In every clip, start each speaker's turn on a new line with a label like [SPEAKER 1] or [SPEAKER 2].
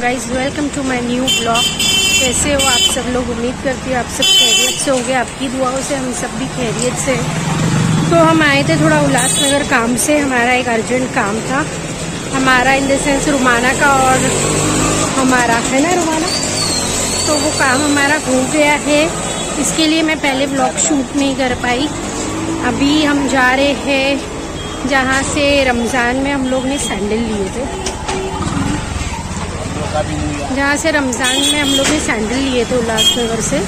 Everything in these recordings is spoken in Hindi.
[SPEAKER 1] Guys welcome to my new blog कैसे हो आप सब लोग? उम्मीद करती हूँ आप सब खैरियत से होंगे। आपकी दुआओं से हम सब भी खैरियत से तो हम आए थे थोड़ा उल्लासनगर काम से। हमारा एक अर्जेंट काम था। हमारा इन द सेंस रुमाना का और हमारा, है ना रुमाना? तो वो काम हमारा हो गया है। इसके लिए मैं पहले ब्लॉग शूट नहीं कर पाई। अभी हम जा रहे हैं जहाँ से रमज़ान में हम लोग ने सैंडल लिए थे। जहाँ से रमज़ान में हम लोग ने सैंडल लिए थे उल्लासनगर से।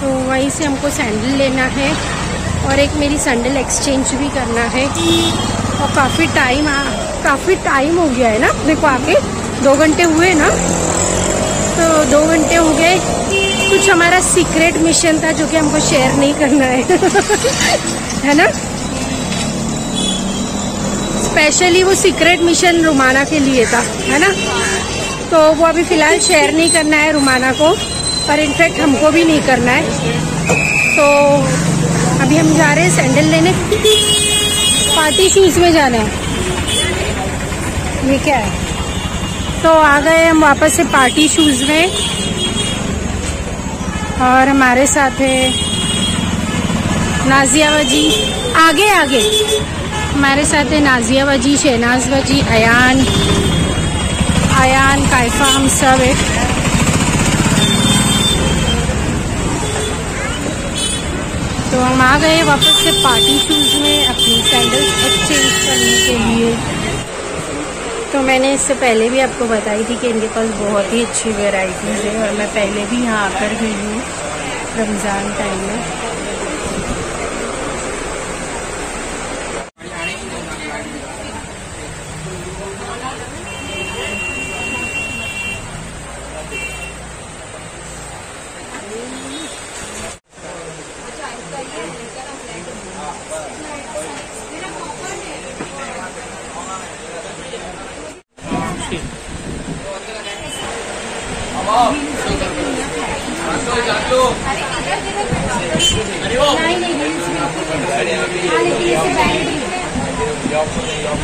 [SPEAKER 1] तो वहीं से हमको सैंडल लेना है और एक मेरी सैंडल एक्सचेंज भी करना है। और काफ़ी टाइम काफ़ी टाइम हो गया है ना अपने को आके। दो घंटे हुए ना। तो दो घंटे हो गए। कुछ हमारा सीक्रेट मिशन था जो कि हमको शेयर नहीं करना है। है ना? स्पेशली वो सीक्रेट मिशन रुमाना के लिए था, है ना? तो वो अभी फ़िलहाल शेयर नहीं करना है रुमाना को, पर इनफैक्ट हमको भी नहीं करना है। तो अभी हम जा रहे हैं सैंडल लेने। पार्टी शूज़ में जाना है। ये क्या है? तो आ गए हम वापस से पार्टी शूज़ में। और हमारे साथ है नाजिया वजी। आगे आगे। हमारे साथ है नाजिया वजी, शहनाज वजी, अयान। आयान कायफा, हम सब है। तो हम आ गए वापस से पार्टी शूज़ में अपनी सैंडल्स एक्सचेंज करने के लिए। तो मैंने इससे पहले भी आपको बताई थी कि इनके पास बहुत ही अच्छी वेराइटीज़ है और मैं पहले भी यहाँ आकर गई हूँ रमज़ान टाइम में।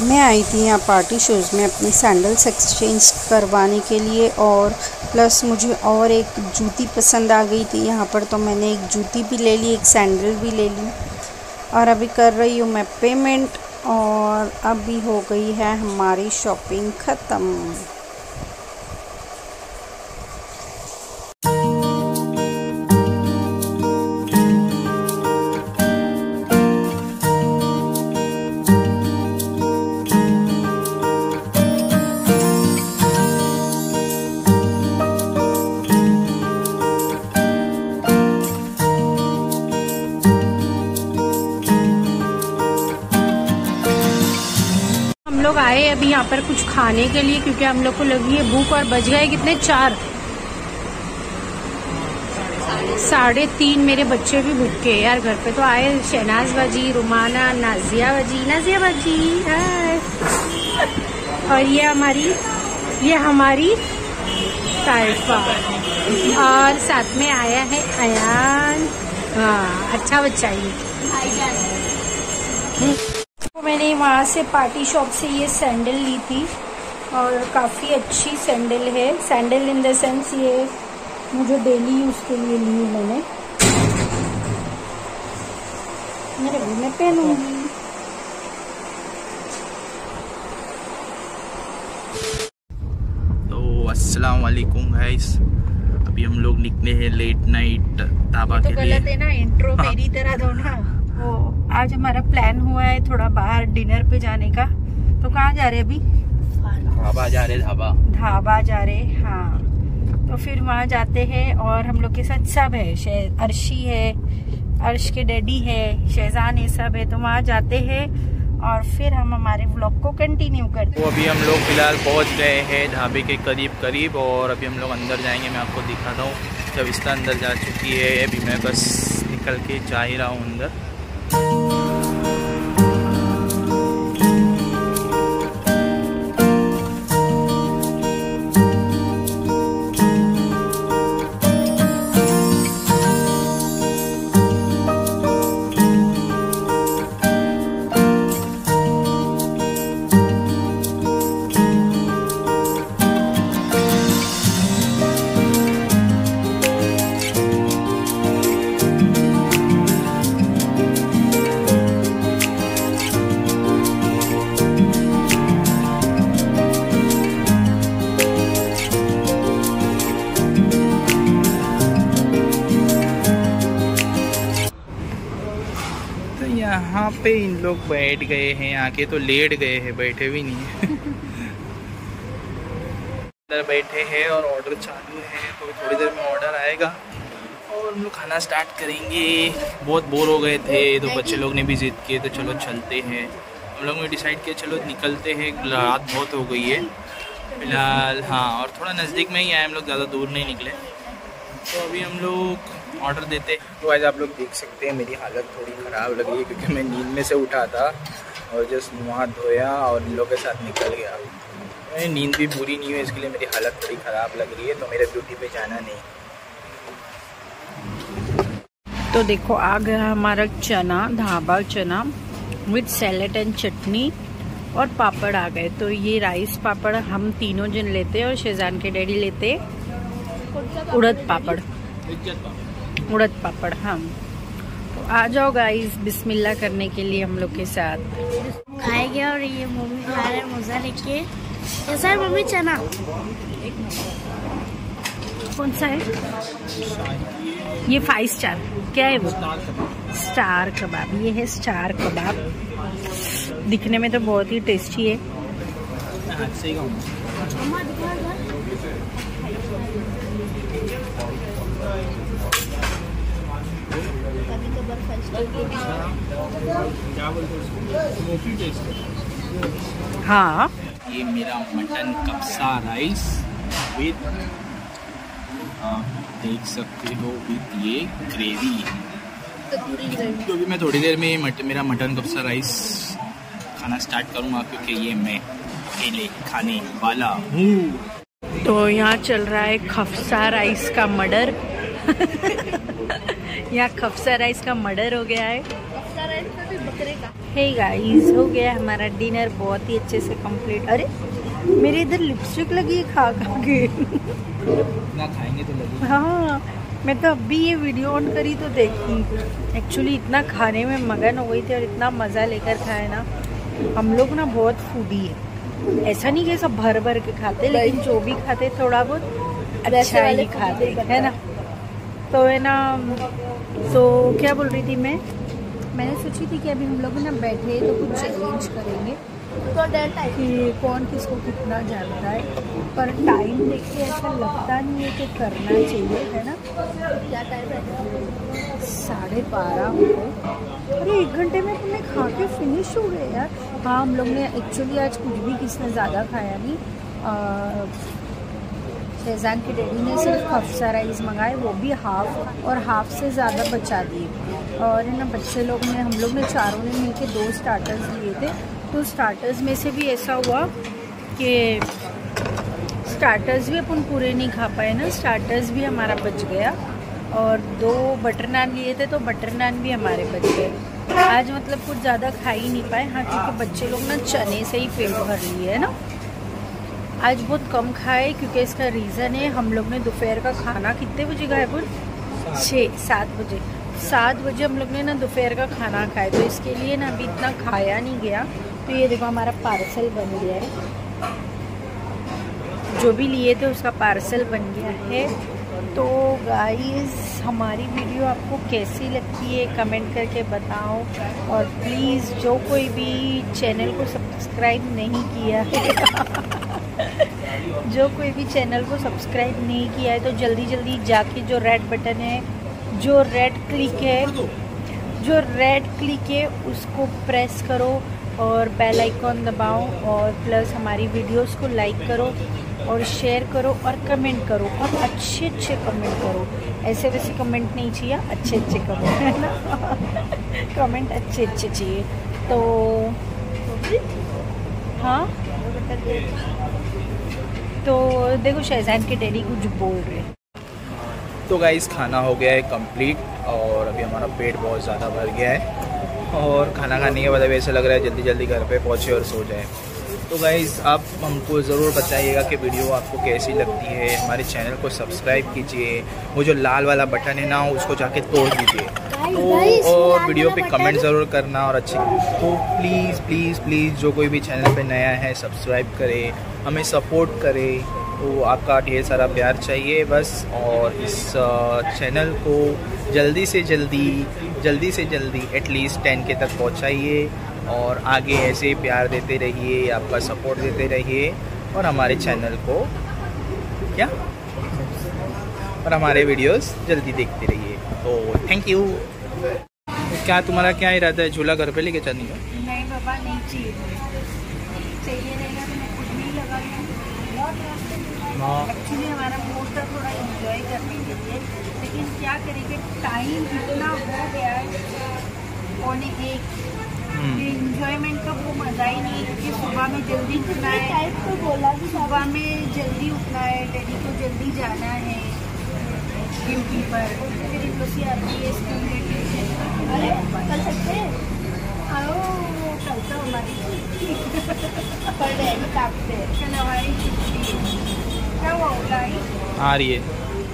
[SPEAKER 2] मैं आई थी यहाँ पार्टी शूज़ में अपनी सैंडल्स एक्सचेंज करवाने के लिए और प्लस मुझे और एक जूती पसंद आ गई थी। यहाँ पर तो मैंने एक जूती भी ले ली एक सैंडल भी ले ली। और अभी कर रही हूँ मैं पेमेंट और अभी हो गई है हमारी शॉपिंग ख़त्म।
[SPEAKER 1] अभी यहाँ पर कुछ खाने के लिए, क्योंकि हम लोग को लगी है भूख और बज गए कितने? चार। साढ़े तीन मेरे बच्चे भी भूखे यार, घर पे तो आए शहनाज बाजी, रुमाना, नाजिया बाजी। नाजिया बाजी और ये हमारी ये हमारी ताइफा और साथ में आया है अयान। हाँ अच्छा बच्चा ये। मैंने वहाँ से पार्टी शॉप से ये सैंडल ली थी और काफ़ी अच्छी सैंडल है। सैंडल इन द सेंस ये मुझे डेली यूज़ के लिए ली मैंने। मेरे भी मैं पहनूँगी।
[SPEAKER 3] तो अस्सलाम वालेकुम गाइस अभी हम लोग निकले हैं लेट नाइट ढाबा
[SPEAKER 1] तो
[SPEAKER 3] के
[SPEAKER 1] गलत
[SPEAKER 3] लिए।
[SPEAKER 1] है ना इंट्रो
[SPEAKER 3] हाँ।
[SPEAKER 1] मेरी तरह दो ना। वो आज हमारा प्लान हुआ है थोड़ा बाहर डिनर पे जाने का। तो कहाँ जा रहे अभी?
[SPEAKER 3] ढाबा जा रहे ढाबा।
[SPEAKER 1] ढाबा जा रहे हाँ तो फिर वहाँ जाते हैं और हम लोग के साथ सब है अर्शी है अर्श के डैडी है शहजान ये सब है। तो वहाँ जाते हैं और फिर हम हमारे व्लॉग को कंटिन्यू करते हैं।
[SPEAKER 3] तो अभी हम लोग फ़िलहाल पहुँच गए हैं ढाबे के करीब करीब और अभी हम लोग अंदर जाएँगे मैं आपको दिखाता हूँ। जब इसका अंदर जा चुकी है अभी मैं बस निकल के जा ही रहा हूँ अंदर। यहाँ पे इन लोग बैठ गए हैं आके तो लेट गए हैं बैठे भी नहीं है। अंदर बैठे हैं और ऑर्डर चालू है तो थोड़ी देर में ऑर्डर आएगा। और हम लोग खाना स्टार्ट करेंगे। बहुत बोर हो गए थे तो बच्चे लोग ने भी जिद किए तो चलो चलते हैं। हम लोग ने डिसाइड किया चलो निकलते हैं। रात बहुत हो गई है। फ़िलहाल हाँ और थोड़ा नज़दीक में ही आए हम लोग ज़्यादा दूर नहीं निकले। तो अभी हम लोग ऑर्डर देते तो आज आप लोग देख सकते हैं मेरी हालत थोड़ी ख़राब लग रही है क्योंकि मैं नींद में से उठा था और जस्ट मुँह धोया और इन लोगों के साथ निकल गया। मेरी नींद भी पूरी नहीं हुई इसके लिए मेरी हालत थोड़ी ख़राब लग रही है तो मेरे ड्यूटी पे जाना नहीं।
[SPEAKER 1] तो देखो आ गया हमारा चना ढाबा चना विथ सैलेड एंड चटनी और पापड़ आ गए। तो ये राइस पापड़ हम तीनों जन लेते हैं और शेजान के डैडी लेते उड़द पापड़। उड़द पापड़ हाँ। तो आ जाओ गाइस बिस्मिल्लाह करने के लिए हम लोग के साथ।
[SPEAKER 4] खाएँगे और ये मम्मी खा रहे मज़ा लेके। ये सर मम्मी चना।
[SPEAKER 1] कौन सा है? ये फाइव स्टार क्या है वो? स्टार कबाब ये है स्टार कबाब दिखने में तो बहुत ही टेस्टी है। हाँ।
[SPEAKER 3] ये मेरा मटन कब्सा राइस विद आप देख सकते हो विद ये ग्रेवी तो अभी मैं थोड़ी देर में मट, मेरा मटन कब्सा राइस खाना स्टार्ट करूँगा क्योंकि ये मैं अकेले खाने वाला हूँ।
[SPEAKER 1] तो यहाँ चल रहा है खफसा राइस का मर्डर। यहाँ खफसा राइस का मर्डर हो गया है। हे गाइस हो गया हमारा डिनर बहुत ही अच्छे से कंप्लीट अरे मेरे इधर लिपस्टिक लगी है खा खा के।
[SPEAKER 3] इतना खाएँगे तो लगे
[SPEAKER 1] हाँ मैं तो अभी ये वीडियो ऑन करी तो देखी। एक्चुअली इतना खाने में मगन हो गई थी और इतना मज़ा लेकर खाए ना। हम लोग ना बहुत फूडी है। ऐसा नहीं कि सब भर भर के खाते लेकिन जो भी खाते थोड़ा बहुत अच्छा ही खाते है ना? तो है ना तो क्या बोल रही थी मैं? मैंने सोची थी कि अभी हम लोग ना बैठे तो कुछ चैलेंज करेंगे।
[SPEAKER 4] तो
[SPEAKER 1] कि कौन किसको कितना जानता है पर टाइम देख के ऐसा लगता नहीं है कि करना चाहिए है ना?
[SPEAKER 4] क्या टाइम
[SPEAKER 1] साढ़े बारह हो गए। अरे एक घंटे में तुमने खा के फिनिश हो गए यार। हाँ हम लोग ने एक्चुअली आज कुछ भी किसने ज़्यादा खाया नहीं। आ, शहजान के डैडी ने सिर्फ़ हफ्सा राइस मंगाए वो भी हाफ़ और हाफ़ से ज़्यादा बचा दिए। और ना बच्चे लोग ने, हम लोग ने चारों ने मिलके दो स्टार्टर्स लिए थे। तो स्टार्टर्स में से भी ऐसा हुआ कि स्टार्टर्स भी अपन पूरे नहीं खा पाए ना स्टार्टर्स भी हमारा बच गया। और दो बटर नान लिए थे तो बटर नान भी हमारे बच गए। आज मतलब कुछ ज़्यादा खा ही नहीं पाए। हाँ क्योंकि बच्चे लोग ना चने से ही पेट भर लिए, है ना? आज बहुत कम खाए, क्योंकि इसका रीज़न है, हम लोग ने दोपहर का खाना कितने बजे खाया बोल? छः सात बजे। सात बजे हम लोग ने ना दोपहर का खाना खाया तो इसके लिए ना अभी इतना खाया नहीं गया। तो ये देखो हमारा पार्सल बन गया है। जो भी लिए थे, उसका पार्सल बन गया है। तो गाइस हमारी वीडियो आपको कैसी लगती है कमेंट करके बताओ। और प्लीज़ जो कोई भी चैनल को सब्सक्राइब नहीं किया है जो कोई भी चैनल को सब्सक्राइब नहीं किया है तो जल्दी जल्दी जाके जो रेड बटन है, जो रेड क्लिक है, जो रेड क्लिक है, उसको प्रेस करो और बेल आइकॉन दबाओ और प्लस हमारी वीडियोस को लाइक करो और शेयर करो और कमेंट करो और अच्छे अच्छे कमेंट करो। ऐसे वैसे कमेंट नहीं चाहिए अच्छे अच्छे कमेंट है ना? कमेंट अच्छे अच्छे चाहिए। तो हाँ? तो देखो शहजान के डैडी कुछ बोल रहे
[SPEAKER 3] तो गाइस खाना हो गया है कंप्लीट और अभी हमारा पेट बहुत ज़्यादा भर गया है और खाना खाने के बाद अभी ऐसा लग रहा है जल्दी जल्दी घर पे पहुँचे और सो जाए। तो गाइज़ आप हमको ज़रूर बताइएगा कि वीडियो आपको कैसी लगती है। हमारे चैनल को सब्सक्राइब कीजिए। वो जो लाल वाला बटन है ना उसको जाके तोड़ दीजिए। तो और वीडियो पे कमेंट ज़रूर करना और अच्छी तो प्लीज़ प्लीज़ प्लीज़ जो कोई भी चैनल पे नया है सब्सक्राइब करे। हमें सपोर्ट करे तो आपका ढेर सारा प्यार चाहिए बस। और इस चैनल को जल्दी से जल्दी जल्दी से जल्दी एटलीस्ट टेन के तक पहुँचाइए। और आगे ऐसे प्यार देते रहिए, आपका सपोर्ट देते रहिए। और हमारे चैनल को, क्या? और हमारे वीडियोस जल्दी देखते रहिए। तो थैंक यू क्या तुम्हारा क्या इरादा है? झूला घर पे लेके चलने का?
[SPEAKER 1] नहीं बाबा, नहीं चाहिए। चाहिए रहेगा एक्चुअली हमारा था थोड़ा इंजॉय करने के लिए। लेकिन क्या करेंगे? टाइम इतना हो गया है पौने एक। इंजॉयमेंट का वो मज़ा ही नहीं क्योंकि सुबह में जल्दी उठना है। तो बोला कि सुबह में जल्दी उठना है डैडी को जल्दी जाना है ड्यूटी पर। फिर इनोसी आती है स्कूल अरे कल सकते हैं?
[SPEAKER 3] आ रही है।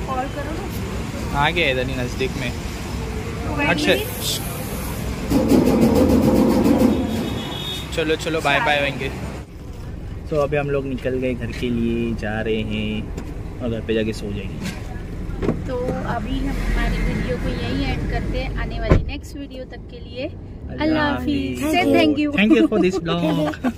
[SPEAKER 1] कॉल करो ना।
[SPEAKER 3] आ गया इधर ही नज़दीक में।
[SPEAKER 1] तो
[SPEAKER 3] अच्छा। चलो चलो बाय बाय होंगे तो अभी हम लोग निकल गए घर के लिए जा रहे हैं और घर पे जाके सो जाएँगे।
[SPEAKER 1] तो अभी हम हमारी वीडियो को यही एंड करते हैं। आने वाली नेक्स्ट वीडियो तक के लिए। I love you. Say
[SPEAKER 3] thank you. Thank you for this vlog.